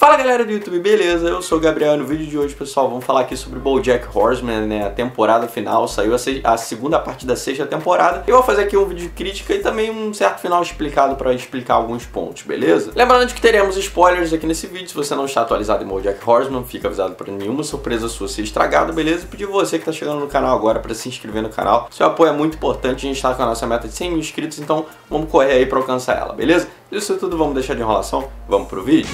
Fala galera do YouTube, beleza? Eu sou o Gabriel no vídeo de hoje, pessoal, vamos falar aqui sobre BoJack Horseman, né? A temporada final, saiu a, a, segunda parte da sexta temporada. Eu vou fazer aqui um vídeo de crítica e também um certo final explicado para explicar alguns pontos, beleza? Lembrando que teremos spoilers aqui nesse vídeo, se você não está atualizado em BoJack Horseman, fica avisado para nenhuma surpresa sua ser estragada, beleza? E pedir você que está chegando no canal agora para se inscrever no canal. Seu apoio é muito importante, a gente está com a nossa meta de 100 mil inscritos, então vamos correr aí para alcançar ela, beleza? Isso tudo, vamos deixar de enrolação, vamos pro vídeo?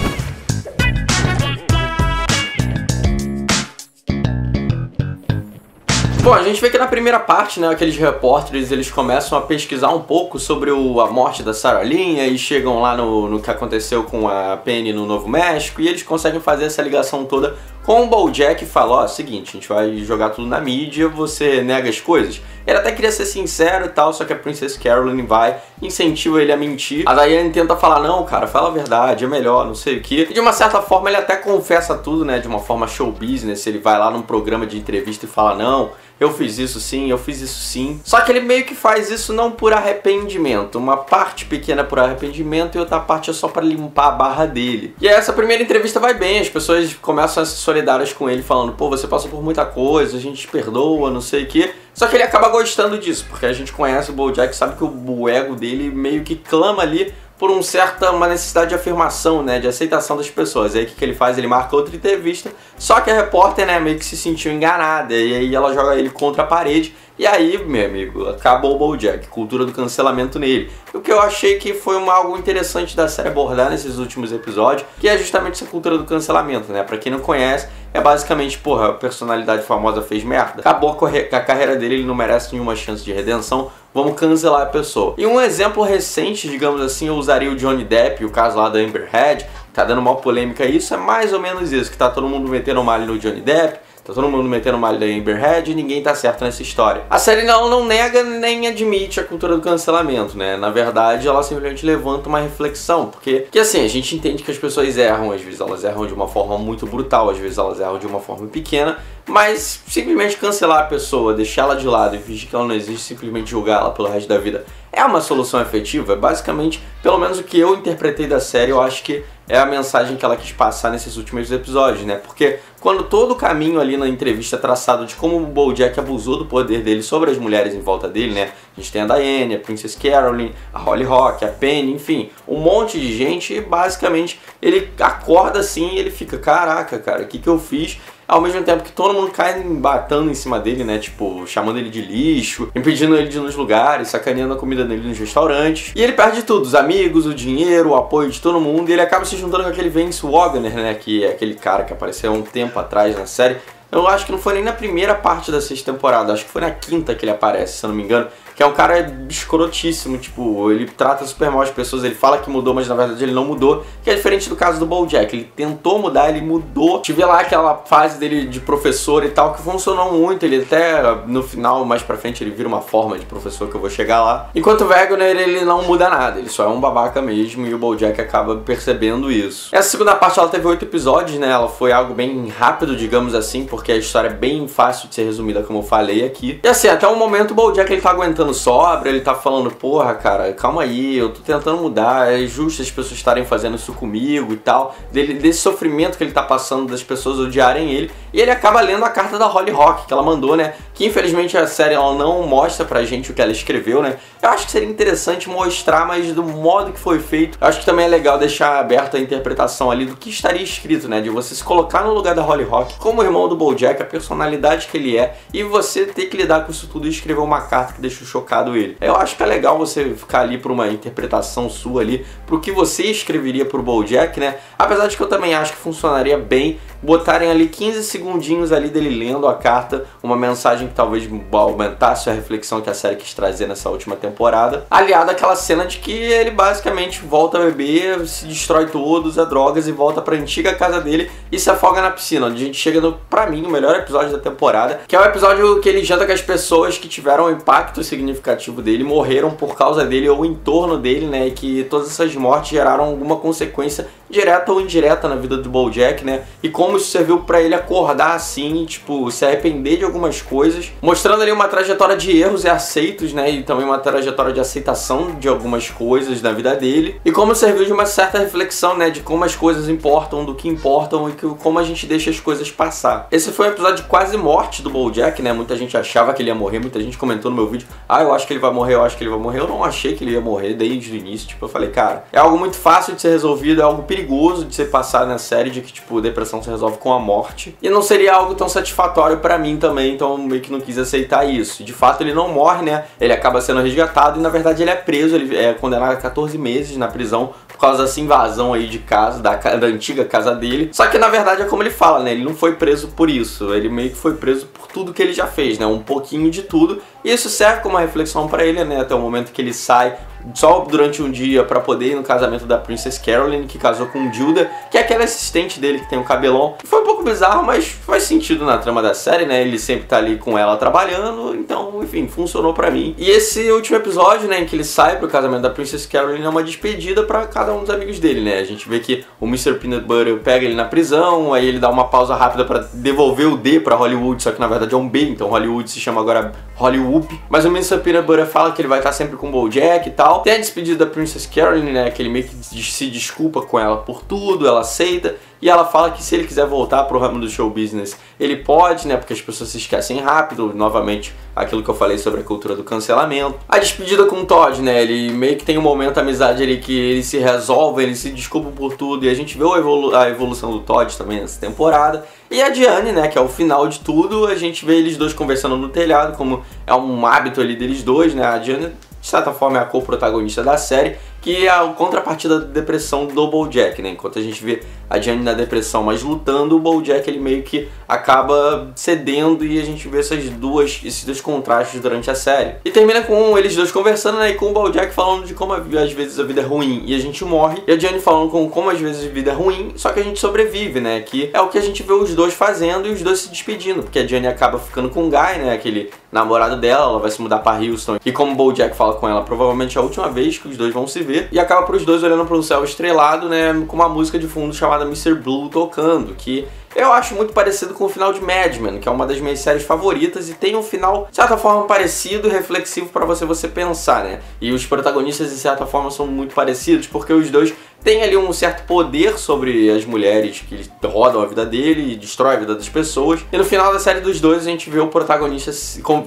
Bom, a gente vê que na primeira parte, né, aqueles repórteres, eles começam a pesquisar um pouco sobre o, a morte da Sarah Lynn e chegam lá no, no que aconteceu com a Penny no Novo México e eles conseguem fazer essa ligação toda com o BoJack fala, ó, seguinte, a gente vai jogar tudo na mídia, você nega as coisas. Ele até queria ser sincero e tal, só que a Princess Caroline vai, incentiva ele a mentir. A Diane tenta falar, não, cara, fala a verdade, é melhor, não sei o que. E de uma certa forma ele até confessa tudo, né, de uma forma show business, ele vai lá num programa de entrevista e fala, não, eu fiz isso sim, eu fiz isso sim. Só que ele meio que faz isso não por arrependimento, uma parte pequena por arrependimento e outra parte é só para limpar a barra dele. E essa primeira entrevista vai bem, as pessoas começam a se solidárias com ele, falando, pô, você passou por muita coisa, a gente te perdoa, não sei o que. Só que ele acaba gostando disso, porque a gente conhece o Bojack, sabe que o ego dele meio que clama ali por um certa uma necessidade de afirmação, né, de aceitação das pessoas. Aí o que, que ele faz? Ele marca outra entrevista, só que a repórter, né, meio que se sentiu enganada e aí ela joga ele contra a parede e aí, meu amigo, acabou o BoJack, cultura do cancelamento nele. O que eu achei que foi uma, algo interessante da série abordar nesses últimos episódios, que é justamente essa cultura do cancelamento, né? Pra quem não conhece, é basicamente, porra, a personalidade famosa fez merda, acabou a, a carreira dele, ele não merece nenhuma chance de redenção, vamos cancelar a pessoa. E um exemplo recente, digamos assim, eu usaria o Johnny Depp, o caso lá da Amber Heard, tá dando uma polêmica isso, é mais ou menos isso, que tá todo mundo metendo mal no Johnny Depp, Tá todo mundo metendo malha da Amber Heard e ninguém tá certo nessa história. A série não, não nega nem admite a cultura do cancelamento, né? Na verdade, ela simplesmente levanta uma reflexão, porque que assim, a gente entende que as pessoas erram, às vezes elas erram de uma forma muito brutal, às vezes elas erram de uma forma pequena, mas simplesmente cancelar a pessoa, deixá-la de lado e fingir que ela não existe, simplesmente julgá-la pelo resto da vida, é uma solução efetiva? É basicamente, pelo menos o que eu interpretei da série, eu acho que é a mensagem que ela quis passar nesses últimos episódios, né? Porque quando todo o caminho ali na entrevista é traçado de como o BoJack abusou do poder dele sobre as mulheres em volta dele, né? A gente tem a Diane, a Princess Caroline, a Holly Rock, a Penny, enfim, um monte de gente e basicamente ele acorda assim e ele fica, caraca, cara, o que que eu fiz? Ao mesmo tempo que todo mundo cai batendo em cima dele, né? Tipo, chamando ele de lixo, impedindo ele de ir nos lugares, sacaneando a comida dele nos restaurantes. E ele perde tudo: os amigos, o dinheiro, o apoio de todo mundo. E ele acaba se juntando com aquele Vince Wagner, né? Que é aquele cara que apareceu há um tempo atrás na série. Eu acho que não foi nem na primeira parte da sexta temporada, acho que foi na quinta que ele aparece, se eu não me engano que é um cara escrotíssimo, tipo, ele trata super mal as pessoas, ele fala que mudou, mas na verdade ele não mudou, que é diferente do caso do BoJack, ele tentou mudar, ele mudou. Tive lá aquela fase dele de professor e tal, que funcionou muito, ele até no final, mais pra frente, ele vira uma forma de professor que eu vou chegar lá. Enquanto o Wegener, ele não muda nada, ele só é um babaca mesmo e o BoJack acaba percebendo isso. Essa segunda parte, ela teve oito episódios, né, ela foi algo bem rápido, digamos assim, porque a história é bem fácil de ser resumida, como eu falei aqui. E assim, até o momento o BoJack, ele tá aguentando sobra, ele tá falando, porra, cara, calma aí, eu tô tentando mudar, é justo as pessoas estarem fazendo isso comigo e tal. Dele, desse sofrimento que ele tá passando das pessoas odiarem ele. E ele acaba lendo a carta da Holly Rock que ela mandou, né? Que infelizmente a série ela não mostra pra gente o que ela escreveu, né? Eu acho que seria interessante mostrar, mas do modo que foi feito. Eu acho que também é legal deixar aberta a interpretação ali do que estaria escrito, né? De você se colocar no lugar da Holly Rock como irmão do Bojack, a personalidade que ele é, e você ter que lidar com isso tudo e escrever uma carta que deixa o chocado ele. Eu acho que é legal você ficar ali por uma interpretação sua ali, pro que você escreveria pro Bojack, né? Apesar de que eu também acho que funcionaria bem botarem ali 15 segundinhos ali dele lendo a carta, uma mensagem que talvez aumentasse a reflexão que a série quis trazer nessa última temporada, aliado àquela cena de que ele basicamente volta a beber, se destrói todo, usa drogas e volta pra antiga casa dele e se afoga na piscina, onde a gente chega no, pra mim, o melhor episódio da temporada, que é o episódio que ele janta com as pessoas que tiveram um impacto significativo dele, morreram por causa dele ou em torno dele, né, e que todas essas mortes geraram alguma consequência direta ou indireta na vida do Bojack, né, e como isso serviu para ele acordar discordar assim, tipo, se arrepender de algumas coisas, mostrando ali uma trajetória de erros e aceitos, né? E também uma trajetória de aceitação de algumas coisas na vida dele. E como serviu de uma certa reflexão, né? De como as coisas importam, do que importam e que, como a gente deixa as coisas passar. Esse foi um episódio de quase morte do Bojack, né? Muita gente achava que ele ia morrer, muita gente comentou no meu vídeo, ah, eu acho que ele vai morrer, eu acho que ele vai morrer. Eu não achei que ele ia morrer desde o início. Tipo, eu falei, cara, é algo muito fácil de ser resolvido, é algo perigoso de ser passado na série, de que, tipo, depressão se resolve com a morte. E não seria algo tão satisfatório para mim também, então meio que não quis aceitar isso. De fato, ele não morre, né? Ele acaba sendo resgatado e, na verdade, ele é preso, ele é condenado a 14 meses na prisão por causa dessa invasão aí de casa, da, da antiga casa dele. Só que, na verdade, é como ele fala, né? Ele não foi preso por isso, ele meio que foi preso por tudo que ele já fez, né? Um pouquinho de tudo. E isso serve como uma reflexão para ele, né? Até o momento que ele sai só durante um dia para poder ir no casamento da Princess Caroline, que casou com Gilda, que é aquela assistente dele que tem um cabelão. Foi um pouco bizarro, mas faz sentido na trama da série, né? Ele sempre tá ali com ela trabalhando, então, enfim, funcionou para mim. E esse último episódio, né, em que ele sai pro casamento da Princess Caroline é uma despedida para cada um dos amigos dele, né? A gente vê que o Mr. Peanut Butter pega ele na prisão, aí ele dá uma pausa rápida para devolver o D para Hollywood, só que na verdade é um B, então Hollywood se chama agora Hollywood. Mas o Mr. Peanut Butter fala que ele vai estar sempre com o BoJack e tal. Tem a despedida da Princess Caroline, né, que ele meio que se desculpa com ela por tudo, ela aceita. E ela fala que se ele quiser voltar pro ramo do show business, ele pode, né? Porque as pessoas se esquecem rápido. Novamente, aquilo que eu falei sobre a cultura do cancelamento. A despedida com o Todd, né? Ele meio que tem um momento de amizade ali que ele se resolve, ele se desculpa por tudo. E a gente vê evolu a evolução do Todd também nessa temporada. E a Diane, né, que é o final de tudo, a gente vê eles dois conversando no telhado, como é um hábito ali deles dois, né? A Diane, de certa forma, é a co-protagonista da série que é a contrapartida da depressão do BoJack, né? Enquanto a gente vê a Jane na depressão, mas lutando, o BoJack ele meio que acaba cedendo e a gente vê essas duas, esses dois contrastes durante a série. E termina com eles dois conversando, né? E com o BoJack falando de como às vezes a vida é ruim e a gente morre, e a Jane falando com como às vezes a vida é ruim, só que a gente sobrevive, né? Que é o que a gente vê os dois fazendo e os dois se despedindo, porque a Jane acaba ficando com o Guy, né? Aquele namorado dela, ela vai se mudar para Houston. E como o BoJack fala com ela, provavelmente é a última vez que os dois vão se ver e acaba para os dois olhando para um céu estrelado, né, com uma música de fundo chamada Mr. Blue tocando, que eu acho muito parecido com o final de Mad Men, que é uma das minhas séries favoritas e tem um final, de certa forma, parecido reflexivo para você você pensar, né? E os protagonistas, de certa forma, são muito parecidos porque os dois têm ali um certo poder sobre as mulheres que rodam a vida dele e destrói a vida das pessoas. E no final da série dos dois a gente vê o protagonista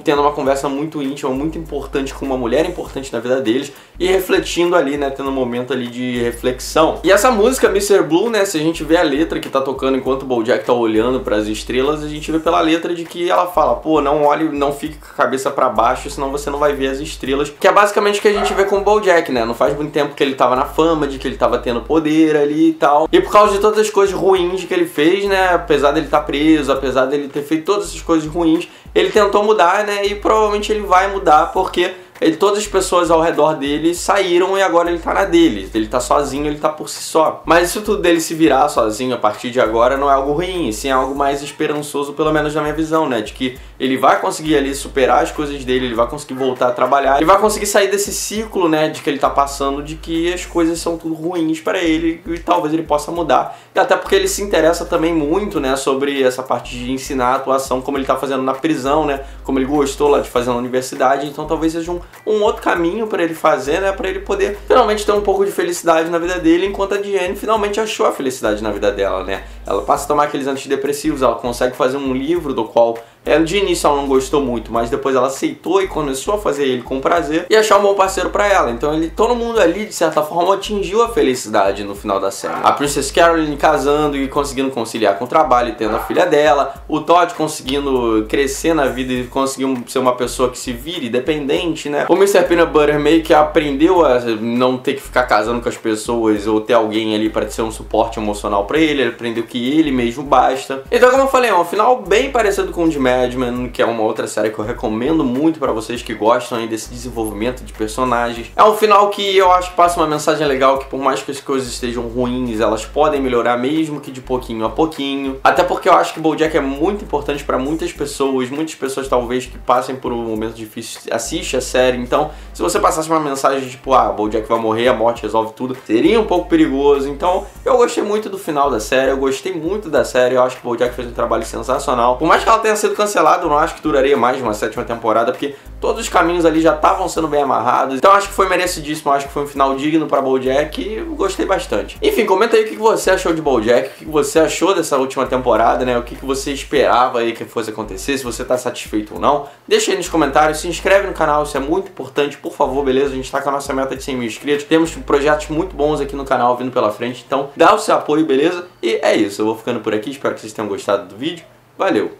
tendo uma conversa muito íntima, muito importante com uma mulher importante na vida deles e refletindo ali, né, tendo um momento ali de reflexão. E essa música Mr. Blue, né, se a gente vê a letra que tá tocando enquanto o BoJack tá olhando para as estrelas, a gente vê pela letra de que ela fala, pô, não olhe, não fique com a cabeça para baixo, senão você não vai ver as estrelas. Que é basicamente o que a gente vê com o BoJack, né? Não faz muito tempo que ele tava na fama, de que ele tava tendo poder ali e tal. E por causa de todas as coisas ruins que ele fez, né? Apesar dele estar tá preso, apesar dele ter feito todas essas coisas ruins, ele tentou mudar, né? E provavelmente ele vai mudar porque ele, todas as pessoas ao redor dele saíram e agora ele tá na dele. Ele tá sozinho, ele tá por si só. Mas isso tudo dele se virar sozinho a partir de agora não é algo ruim, sim é algo mais esperançoso, pelo menos na minha visão, né? De que ele vai conseguir ali superar as coisas dele, ele vai conseguir voltar a trabalhar, ele vai conseguir sair desse ciclo, né, de que ele tá passando, de que as coisas são tudo ruins para ele e talvez ele possa mudar. E até porque ele se interessa também muito, né, sobre essa parte de ensinar a atuação, como ele tá fazendo na prisão, né, como ele gostou lá de fazer na universidade, então talvez seja um um outro caminho para ele fazer, né? Para ele poder finalmente ter um pouco de felicidade na vida dele, enquanto a Diane finalmente achou a felicidade na vida dela, né? Ela passa a tomar aqueles antidepressivos, ela consegue fazer um livro do qual é, de início ela não gostou muito, mas depois ela aceitou e começou a fazer ele com prazer e achar um bom parceiro para ela. Então ele, todo mundo ali, de certa forma, atingiu a felicidade no final da série. A Princess Caroline casando e conseguindo conciliar com o trabalho e tendo a filha dela. O Todd conseguindo crescer na vida e conseguindo ser uma pessoa que se vire independente, né? O Mr. Peanut Butter meio que aprendeu a não ter que ficar casando com as pessoas ou ter alguém ali para ser um suporte emocional para ele. Ele aprendeu que ele mesmo basta. Então, como eu falei, é um final bem parecido com o de Mad Men, que é uma outra série que eu recomendo muito para vocês que gostam aí desse desenvolvimento de personagens. É um final que eu acho que passa uma mensagem legal que por mais que as coisas estejam ruins, elas podem melhorar mesmo que de pouquinho a pouquinho. Até porque eu acho que BoJack é muito importante para muitas pessoas, muitas pessoas talvez que passem por um momento difícil assistem a série. Então, se você passasse uma mensagem tipo, ah, BoJack vai morrer, a morte resolve tudo, seria um pouco perigoso. Então, eu gostei muito do final da série, eu gostei muito da série, eu acho que BoJack fez um trabalho sensacional. Por mais que ela tenha sido cancelada, eu não acho que duraria mais uma sétima temporada, porque todos os caminhos ali já estavam sendo bem amarrados. Então, acho que foi merecidíssimo, acho que foi um final digno para BoJack e gostei bastante. Enfim, comenta aí o que você achou de BoJack, o que você achou dessa última temporada, né? O que você esperava aí que fosse acontecer, se você tá satisfeito ou não. Deixa aí nos comentários, se inscreve no canal, isso é muito importante, por favor, beleza? A gente tá com a nossa meta de 100 mil inscritos, temos projetos muito bons aqui no canal vindo pela frente, então dá o seu apoio, beleza? E é isso, eu vou ficando por aqui, espero que vocês tenham gostado do vídeo. Valeu!